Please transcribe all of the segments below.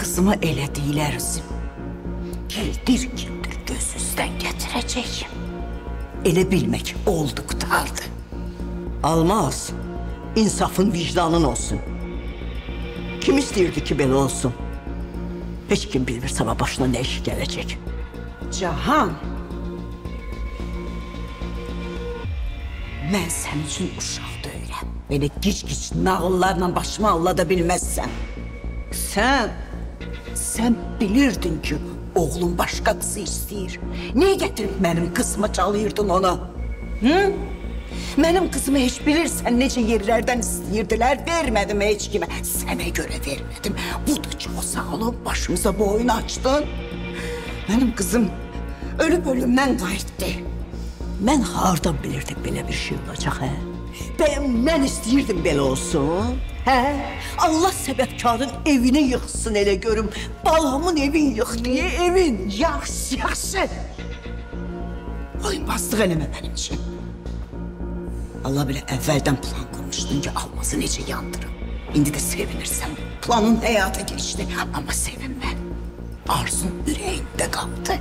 kızımı elədiklər üzüm. Gildir gildir gözüzdən gətirəcək. Elə bilmək oldu qutardı. Almaz. insafın vicdanın olsun. Kim istəyirdi ki belə olsun? Heç kim bilmir sabah başına nə iş gələcək. Cahan. Mən sənin üçün uşaq deyiləm. Belə gic-gic nağıllarla başıma allada bilməzsən. Sən, sən bilirdin ki, oğlum başqa qızı istəyir. Niyə gətirib mənim qızıma çalıyırdın onu? Hı? Mənim qızımı heç bilirsən necə yerlərdən istəyirdilər, vermədim heç kimə. Sənə görə vermədim. Bu da çox sağ olun, başımıza bu oyunu açdın. Mənim qızım ölüb ölümdən qayıtdı. Mən hardan bilirdim belə bir şey olacaq, hə? Bəyəm mən istəyirdim belə olsun? Hə? Allah səbəbkarın evini yıxsın elə görüm. Balamın evin yıxdı, evin. Yaxşı, yaxşı. Oyunbazlıq eləmə mənim üçün. Allah bilə əvvəldən plan qurmuşdun ki, almazı necə yandırım. İndi də sevinirsən. Planın həyata keçdi, amma sevinmə. Arzun ürəyində qaldı.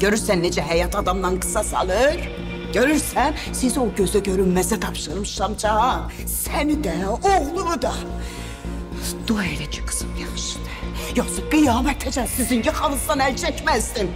Görürsən necə həyat adamdan qısa salır? Görürsən, sizi o gözə görünməzə tapşırmışam Cahan. Səni də, oğlumu da. Dua elə ki, qızım yaxşıdır. Yoxsa qiyamətəcən sizin yaxanızdan əl çəkməzdim.